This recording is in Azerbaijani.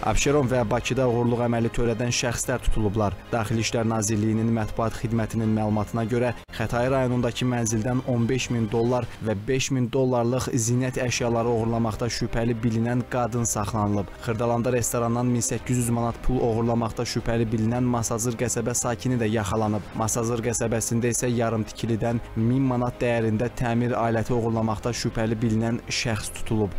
Abşeron və Bakıda oğurluq əməli törədən şəxslər tutulublar. Daxili İşlər Nazirliyinin mətbuat xidmətinin məlumatına görə Xətai rayonundakı mənzildən 15 min dollar və 5 min dollarlıq zinət əşyaları oğurlamaqda şübhəli bilinən qadın saxlanılıb. Xırdalanda restorandan 1800 manat pul oğurlamaqda şübhəli bilinən Masazır qəsəbə sakini də yaxalanıb. Masazır qəsəbəsində isə yarımtikilidən 1000 manat dəyərində təmir aləti oğurlamaqda şübhəli bilinən şəxs tutulub.